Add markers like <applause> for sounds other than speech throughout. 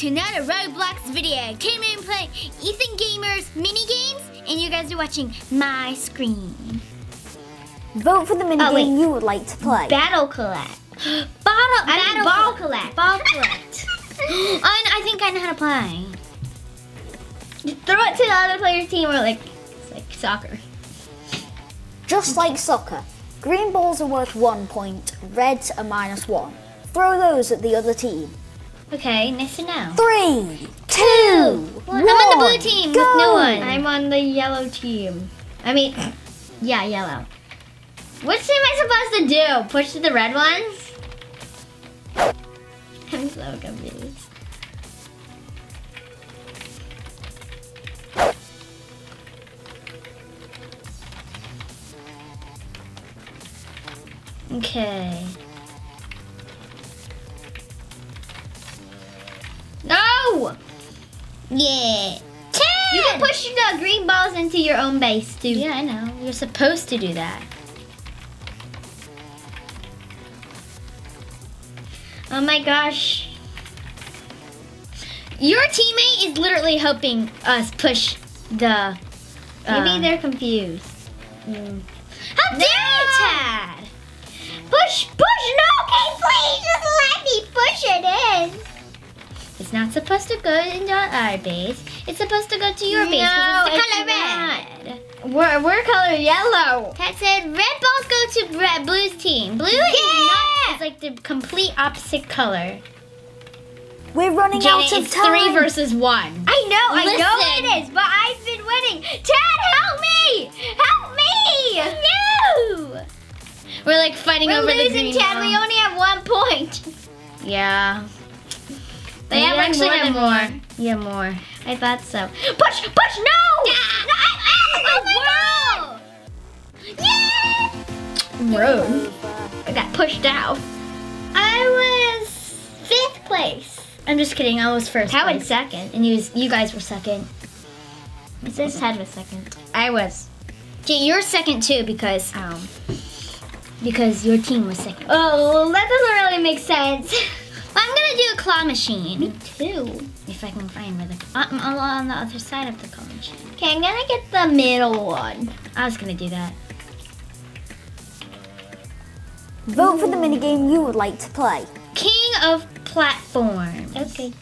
to another Roblox video. Came in playing Ethan Gamers mini games, and you guys are watching my screen. Vote for the minigame Oh, wait. you would like to play. Battle collect. <gasps> Bottle, I battle ball collect. Ball <laughs> collect. Oh, I, I think I know how to play. Throw it to the other player's team or like it's like soccer. Just like soccer, green balls are worth one point, reds are minus one. Throw those at the other team. Okay, nice to know. Three, two, I'm on the blue team go. with no one. I'm on the yellow team. I mean, yeah, yellow. What team am I supposed to do? Push to the red ones? <laughs> I'm so confused. Okay. Yeah. You can push the green balls into your own base too. Yeah, I know. You're supposed to do that. Oh my gosh. Your teammate is literally helping us push the. Maybe uh, they're confused. How dare you, Tad? Push, push, no, okay, please just let me push it in. It's not supposed to go into our base. It's supposed to go to your base. 'cause No, it's the it's color red. We're, we're color yellow. Tad said red balls go to red, blue's team. Blue is not. It's like the complete opposite color. We're running Janet, out of it's time. three versus one. I know, I know it is, but I've been winning. Chad, help me! Help me! No. We're like fighting We're over the losing, green Chad. ball. We only have one point. Yeah. They have actually more have more. Yeah, more. I thought so. Push, push, no! Yeah. No, I, I, oh my god! Yeah! Road. I got pushed out. I was fifth place. I'm just kidding. I was first. How in second? And you, was- you guys were second. It says Ted was second. I was. Jay, you're second too because um because your team was second. Oh, that doesn't really make sense. <laughs> I'm gonna do a claw machine Two. if I can find where the uh, I'm I'm on the other side of the claw machine. Okay, I'm gonna get the middle one. I was gonna do that. Vote for the minigame you would like to play. King of platforms. Okay.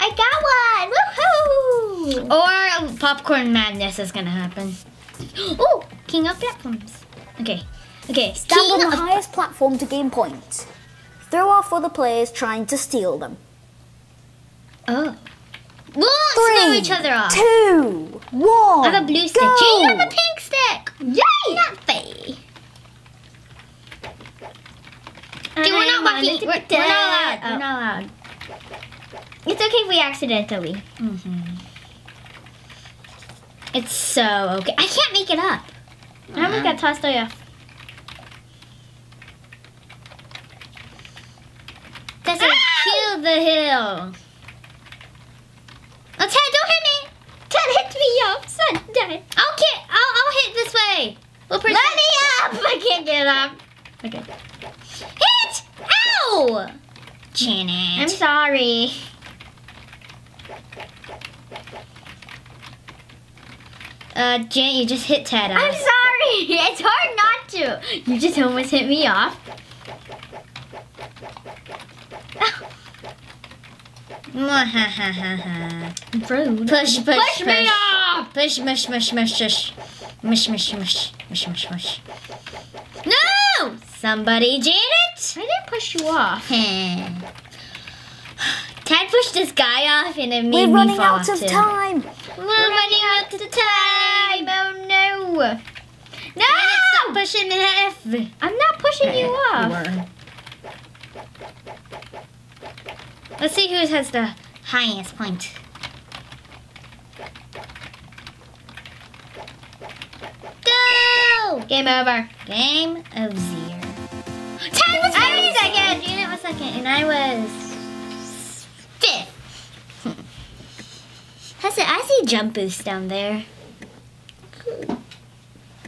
I got one! Woohoo! Or popcorn madness is gonna happen. <gasps> Oh, king of platforms. Okay. Okay. Stand king on the highest platform to gain points. Throw off other players trying to steal them. Oh. We'll Three, slow each other off. two, one. I have a blue stick. go. Jay, you have a pink stick. Yay! Not fair. Dude, we're not walking. We're, we're not allowed. We're Oh. not allowed. It's okay if we accidentally. Mm-hmm. It's so okay. I can't make it up. I almost got tossed off. That's a the hill. Oh, Ted, don't hit me. Ted hit me up. Son, dead. I'll hit. I'll, I'll hit this way. We'll Let me up! <laughs> I can't get up. Okay. Hit! Ow! Janet. I'm sorry. uh, Janet, you just hit Ted. I'm sorry. <laughs> It's hard not to. You just almost hit me off. <laughs> Mwahahaha. Rude. Push, push, Push push. me off! Push, mush, mush, mush, mush. Mush, mush, mush. Mush, mush, mush. No! Somebody, Janet! I didn't push you off. Ted pushed this guy off and it made We're running out of too. time. We're running out of time. Oh no! No! Stop pushing the F. I'm not pushing you off. Let's see who has the highest point. Go! Game over. Game of zero. Ted was I was second. Janet was second, and I was fifth. <laughs> That's it. I see jump boost down there.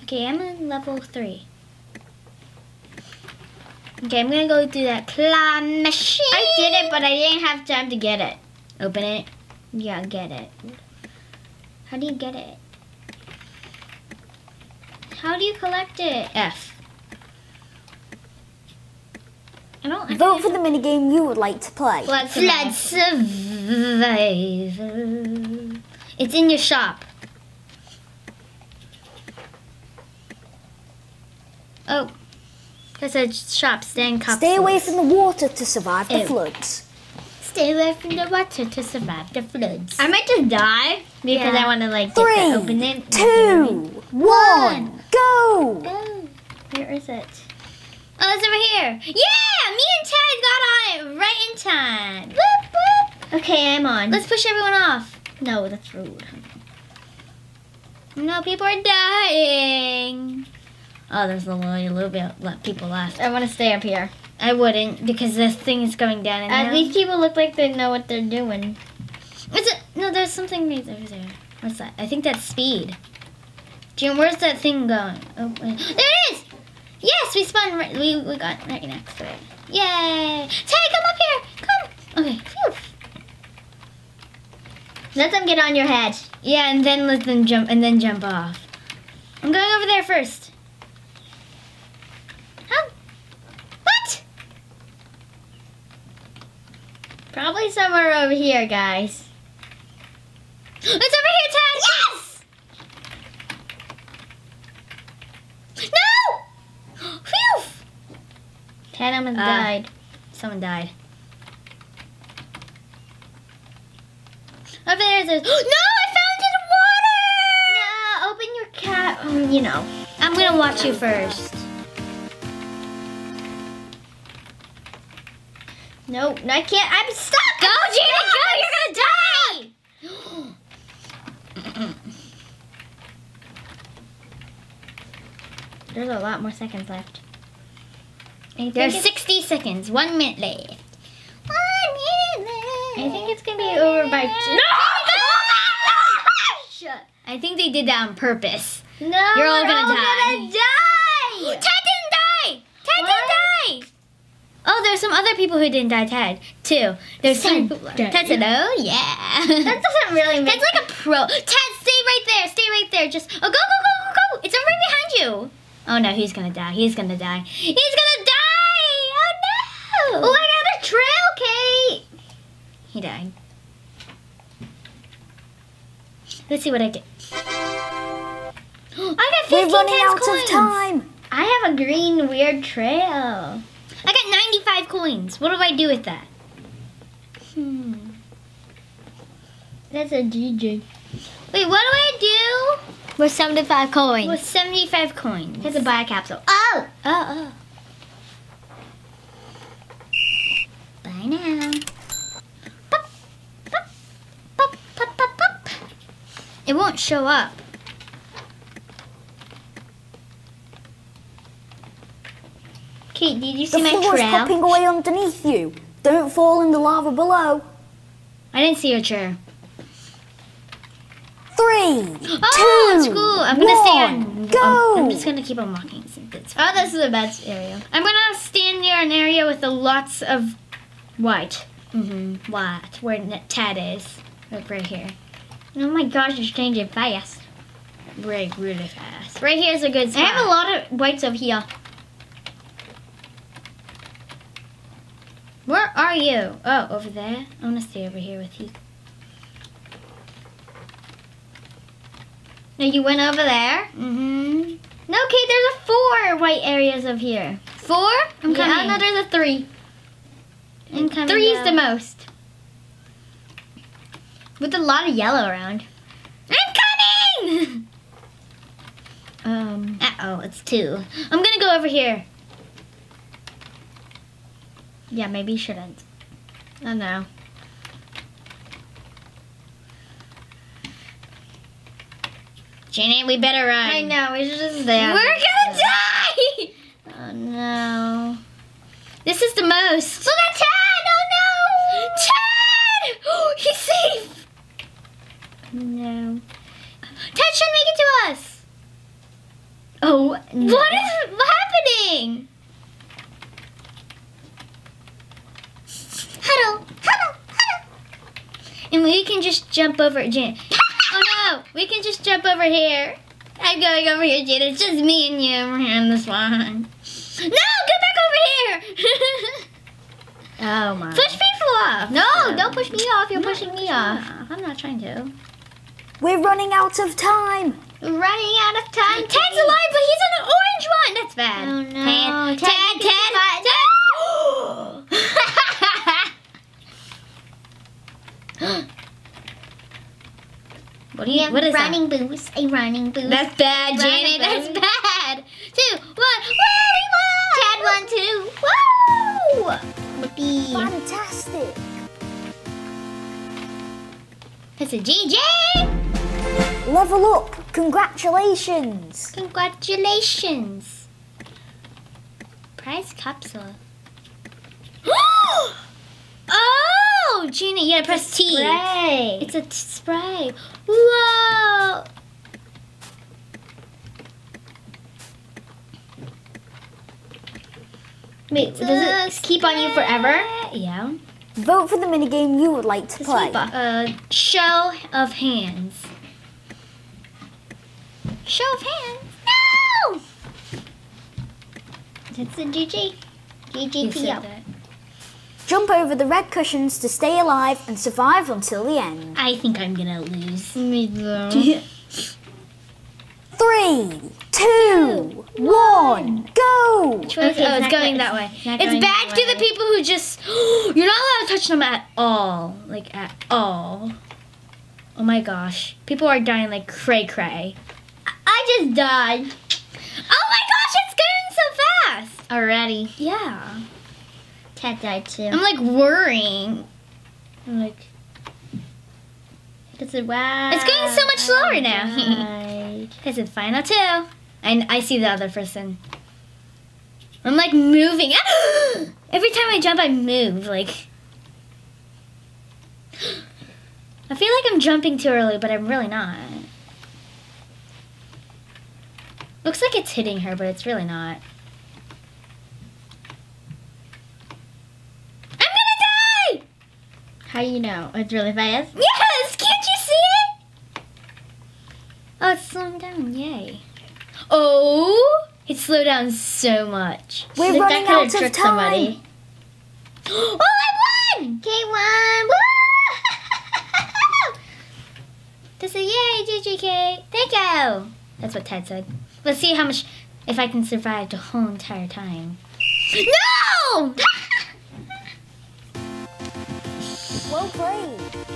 Okay, I'm in level three. Okay, I'm gonna go through that claw machine. I did it, but I didn't have time to get it. Open it. Yeah, get it. How do you get it? How do you collect it? F. I don't. I Vote for the minigame you would like to play. Flood survival. Survivor. It's in your shop. Oh. That's a shop. Stand cup. Stay away from the water to survive the Ew. floods. Stay away from the water to survive the floods. I might just die because Yeah. I want to like get Three, the, open it. two, one, go! Oh, where is it? Oh, it's over here. Yeah, me and Ted got on it right in time. Boop, boop. Okay, I'm on. Let's push everyone off. no, that's rude. No, people are dying. Oh, there's a little, a little bit le- people left. I want to stay up here. I wouldn't because this thing is going down. And At least people look like they know what they're doing. Is it? No, there's something right over there. What's that? I think that's speed. Jim, where's that thing going? Oh, wait. there it is! Yes, we spun. Right, we we got right next to it. Yay! Tay, come up here. Come. Okay. Phew. Let them get on your head. Yeah, and then let them jump and then jump off. I'm going over there first. How? What? Probably somewhere over here, guys. It's over here, Ted. Yes. No. Phew. Ted almost Ah. died. Someone died. Over there, there's. <gasps> No, I found it in water. No, open your cat. Um, you know. I'm gonna watch you first. No, I can't. I'm stuck. Go, I'm Gina, stuck. go! You're gonna die. <clears throat> There's a lot more seconds left. There's 60 seconds. One minute left. One minute left. I think it's gonna be over by. No! I think they did that on purpose. No, You're all gonna all die. Gonna die. Ted didn't die. <gasps> Ted What? didn't die. Oh, there's some other people who didn't die. Ted too. There's some. Ted died. Ted said, "Oh yeah." That doesn't really make. Ted's like a pro. Ted, stay right there. Stay right there. Just oh, go, go, go, go, go. It's right behind you. Oh no, he's gonna die. He's gonna die. He's gonna die. Oh no. Oh, I got a trail, Kate. He died. Let's see what I get. <gasps> I got 15 We're running out coins. of time. I have a green weird trail. I got 95 coins. What do I do with that? Hmm. That's a GG. Wait, what do I do? With 75 coins. with 75 coins? Have to buy a capsule. Oh! Oh, oh. Bye now. Pop, pop, pop, pop, pop, pop. It won't show up. Kate, did you The see my floor's trail? popping away underneath you. Don't fall in the lava below. I didn't see your chair. Three, Oh, two, it's cool. I'm gonna stay on. go. I'm, I'm just gonna keep on walking Oh, this is a bad area. I'm gonna stand near an area with a lots of white. Mm-hmm. White, where Ted is. Like right here. Oh my gosh, it's changing fast. Right, really fast. Right here's a good spot. I have a lot of whites over here. Are you? Oh, over there. I wanna stay over here with you. No, you went over there? Mm-hmm. No, Kate, there's a four white areas of here. Four? I'm yeah, coming. no, there's a three. I'm coming. Three's the most. With a lot of yellow around. I'm coming! <laughs> Um, Uh-oh, it's two. I'm gonna go over here. Yeah, maybe you shouldn't. I know. Janet, we better run. I know, it's just there. We're gonna die! Oh no. This is the most. Look at Ted! Oh no! Ted! Oh, <gasps> he's safe! No. Ted should make it to us! Oh, no. What is happening? Huddle, huddle, huddle. we can just jump over Jan. oh no, we can just jump over here. I'm going over here, Jan. It's just me and you over here in this one. No, get back over here. Oh my. push people off. No, don't push me off. You're pushing me off. Yeah, I'm not trying to. We're running out of time. Running out of time. Ted's alive, but he's on an orange one. That's bad. Oh, no. Ted, Ted, Ted, you Ted, can Ted. what do We you? have What is running boost. A running boost. That's bad, Running Janet. That's bad. Two, one. Woo, we won! Ted one two. Woo! Whippy. Fantastic. That's a GJ. Level up. Congratulations. Congratulations. Prize capsule. Oh, Gina, you gotta press T. Spray. It's a spray. Whoa. Wait, does it keep on you forever? Yeah. Vote for the minigame you would like to play. Uh, show of hands. Show of hands. No! It's a GG. GGPO. Said that. Jump over the red cushions to stay alive and survive until the end. I think I'm gonna lose. Me too. Three, two, one, go! Which Okay, way is? Oh, it's it's going that way. it's It's bad that to the people who just. <gasps> You're not allowed to touch them at all. Like, at all. Oh my gosh. People are dying like cray cray. I just died Oh my gosh, it's going so fast! already. Yeah. Ted died too. I'm like worrying. I'm like. It's a wow. It's going so much slower now. <laughs> It's a final two. And I see the other person. I'm like moving. <gasps> Every time I jump, I move. Like. <gasps> I feel like I'm jumping too early, but I'm really not. Looks like it's hitting her, but it's really not. I'm gonna die! How do you know? It's really fast. Yes! Can't you see it? Oh, it's slowing down. Yay. Oh! It slowed down so much. We're Think running that out of time. somebody. Oh, I won! Okay, one. Woo! <laughs> This is yay, GGK. Thank you. That's what Ted said. Let's see how much, if I can survive the whole entire time. No!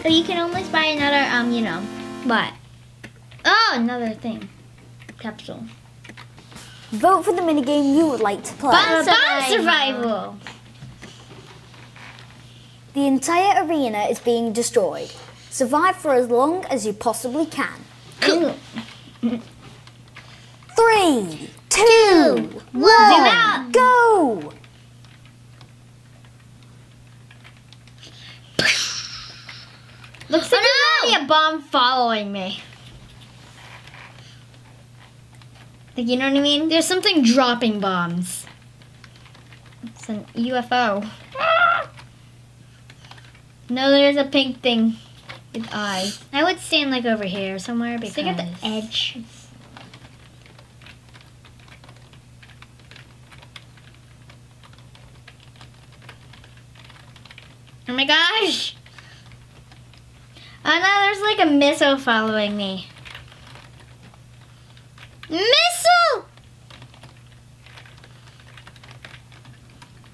So you can almost buy another, um, you know. what? Oh, another thing. Capsule. Vote for the minigame you would like to play. Bomb, survival. survival. The entire arena is being destroyed. Survive for as long as you possibly can. Cool. Three, two, one, go! Looks like Oh, there's already a bomb following me. Like, you know what I mean? There's something dropping bombs. It's an UFO. <gasps> No, there's a pink thing with eyes. I would stand like over here somewhere because. Stick at the edge. Oh my gosh! Oh no, there's like a missile following me. Missile!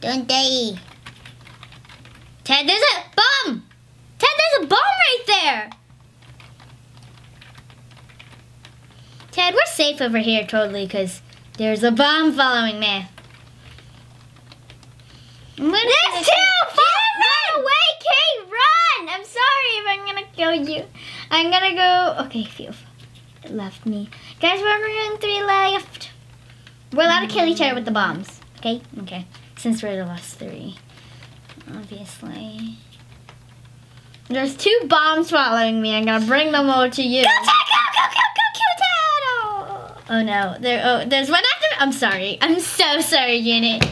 Don't die. Ted, there's a bomb! Ted, there's a bomb right there! Ted, we're safe over here totally because there's a bomb following me. There's two! Run away, Kate! Run! I'm sorry if I'm gonna kill you. I'm gonna go. Okay. It left me. Guys, we're going three left. We're allowed to kill each other with the bombs. Okay? Okay, since we're the last three, obviously. There's two bombs following me. I'm gonna bring them over to you. Go, Ted, go, go, go, go, kill Ted! Oh, oh no, there. Oh, there's one after. I'm sorry. I'm so sorry, Janet.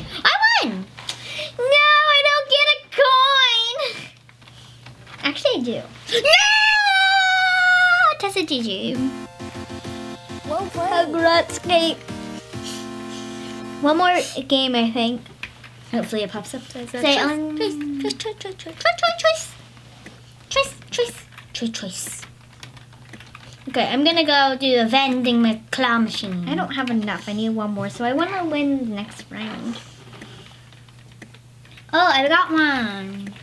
Do? No! Tessa GG. Well played. Congrats, One more game, I think. Hopefully it pops up. Say, choice, um, choice, choice, choice, choice, choice, choice, choice, choice, choice, choice. Okay, I'm gonna go do the vending claw machine. I don't have enough. I need one more, so I want to win the next round. Oh, I got one.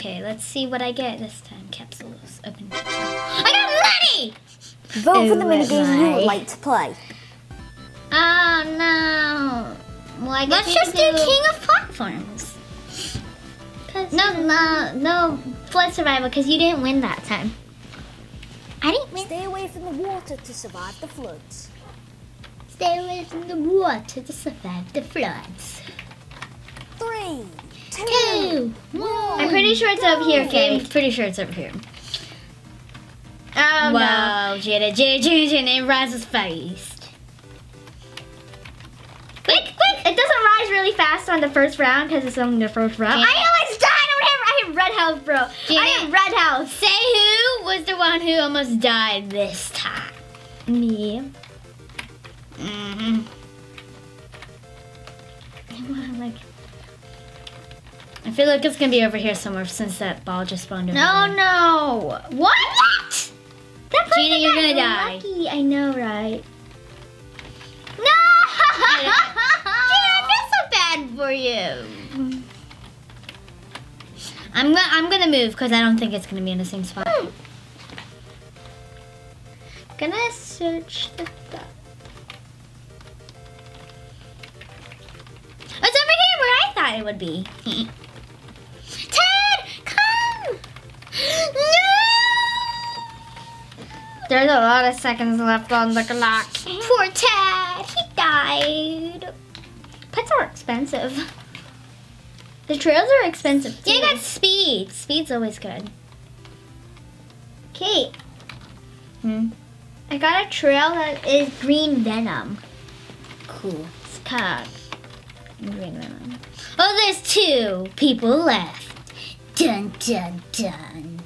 Okay, let's see what I get this time. Capsules open. I got money. Vote for the minigame you would like to play. Oh no! Well, I guess Let's just do can King of Platforms. No, no, no. Flood survival because you didn't win that time. I didn't win. Stay away from the water to survive the floods. Stay away from the water to survive the floods. Three, two, one. I'm pretty sure it's over here, Okay, pretty sure it's over here. Oh wow, uh, Jada, Jada, Jada, Jada, it rises fast. Quick, quick! It doesn't rise really fast on the first round because it's only the first round. Yeah. I almost died! I have, I have red house, bro. I have red house. Say who was the one who almost died this time? Me. I feel like it's gonna be over here somewhere since that ball just spawned over no, there. no. What? That person Gina, you're gonna die. lucky. I know, right? No! Gina, that's so bad for you. I'm gonna I'm gonna move because I don't think it's gonna be in the same spot. Hmm. Gonna search the. It's over here where I thought it would be. <laughs> Ted, come! No! There's a lot of seconds left on the clock. Poor Ted, he died. Pets are expensive. The trails are expensive. Yeah, too. I got speed. Speed's always good. Kate, Hmm. I got a trail that is green venom. Cool. It's called green venom. Oh, there's two people left. Dun dun dun.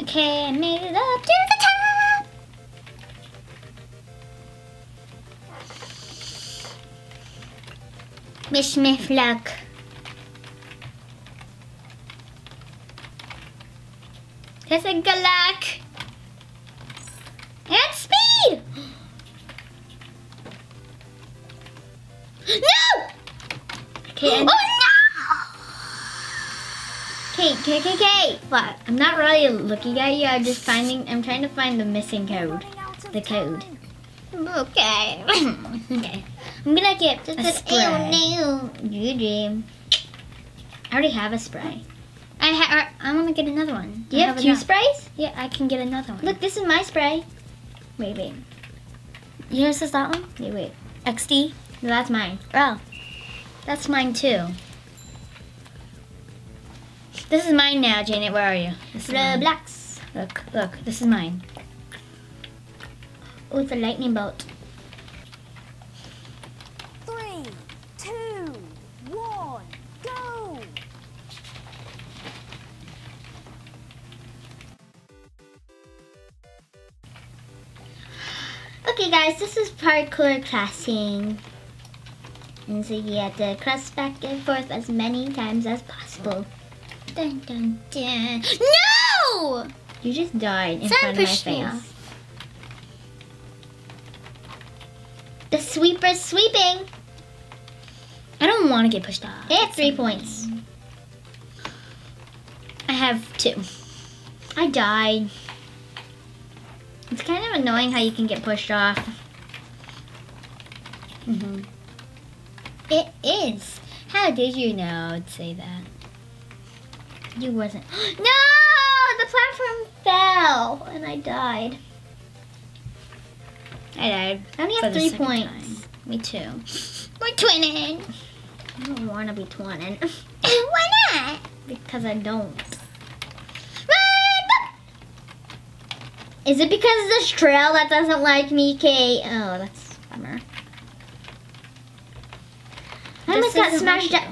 Okay, I made it up to the top. Wish me luck. There's a Okay, Oh no! Kate, Kate, Kate, Kate. What? I'm not really looking at you. I'm just finding. I'm trying to find the missing code. Running out of The code. Okay. <coughs> okay. I'm gonna get Just a an spray. ew, no. You dream. I already have a spray. I ha- I want to get another one. Do you I have, two enough. sprays? Yeah, I can get another one. Look, this is my spray. Wait, wait. yours is that one? Wait, wait. XD. No, that's mine. Oh, that's mine too. This is mine now, Janet. Where are you? This. Roblox. Look, look. This is mine. Oh, it's a lightning bolt. Three, two, one, go! Okay, guys, this is parkour crossing. And so you have to cross back and forth as many times as possible. Dun dun dun. No! You just died in Someone front of my pushed me face. The sweeper's sweeping. I don't want to get pushed off. It had three points. I have two. I died. It's kind of annoying how you can get pushed off. Mm-hmm. It is. How did you know I'd say that? You wasn't. <gasps> No! The platform fell and I died. I died. I only have three points. time. Me too. We're twinning. I don't want to be twinning <laughs> Why not? because I don't. Is it because of this trail that doesn't like me, Kate? Oh, that's bummer. I almost got smashed up.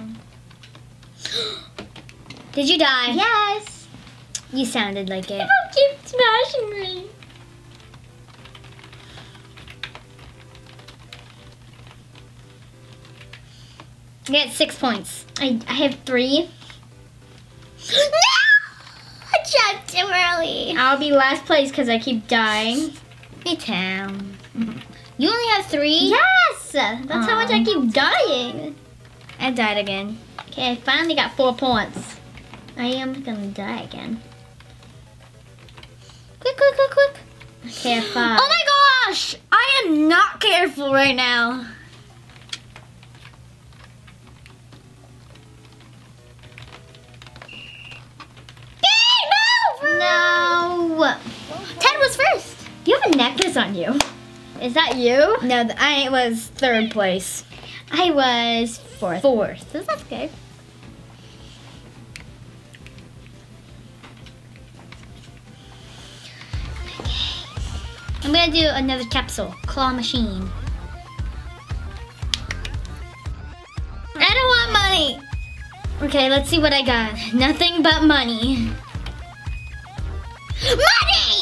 Did you die? Yes. You sounded like it. People keep smashing me. Get six points. I, I have three. <gasps> no! I jumped too early. I'll be last place because I keep dying. Me too. You only have three? Yes! That's how much I keep dying. I died again. Okay, I finally got four points. I am gonna die again. Quick, quick, quick, quick. Okay, <gasps> five. Oh my gosh! I am not careful right now. No! Ted was first. You have a necklace on you. Is that you? No, I was third place. I was fourth. Fourth. So that's good. I'm gonna do another capsule. Claw machine. I don't want money. Okay, let's see what I got. Nothing but. Money! Money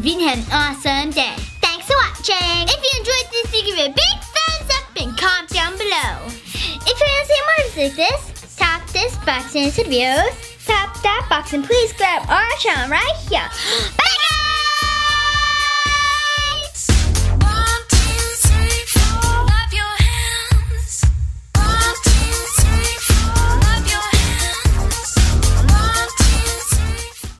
you and had an awesome day. Thanks for watching. If you enjoyed this, video, give it a big thumbs up and comment down below. If you want to see more videos like this, tap this box in this video. Tap that box and please grab our channel right here.